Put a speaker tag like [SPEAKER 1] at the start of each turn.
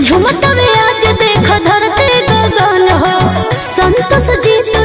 [SPEAKER 1] झुमत में आज देख धरती गगन हो। संतोष जी तुले